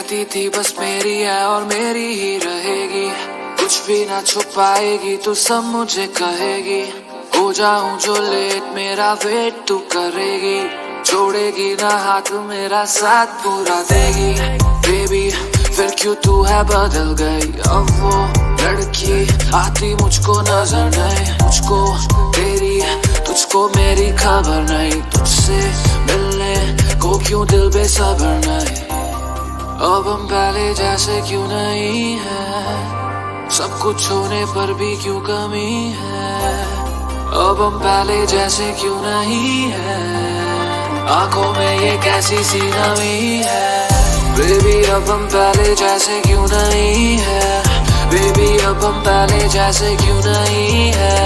कहती थी, बस मेरी है और मेरी ही रहेगी। कुछ भी ना छुपाएगी, तू सब मुझे कहेगी। हो जाऊँ जो लेट, मेरा वेट तू करेगी। छोड़ेगी ना हाथ, मेरा साथ पूरा देगी। बेबी फिर क्यों तू है बदल गई? अब वो लड़की आती मुझको नज़र नहीं। मुझको तेरी, तुझको मेरी खबर नहीं। तुझसे मिलने को क्यों दिल बेसबर नहीं? अब हम पहले जैसे क्यों नहीं है? सब कुछ होने पर भी क्यों कमी है? अब हम पहले जैसे क्यों नहीं है? आँखों में ये कैसी सी नमी है? बेबी अब हम पहले जैसे क्यों नहीं है? बेबी अब हम पहले जैसे क्यों नहीं है?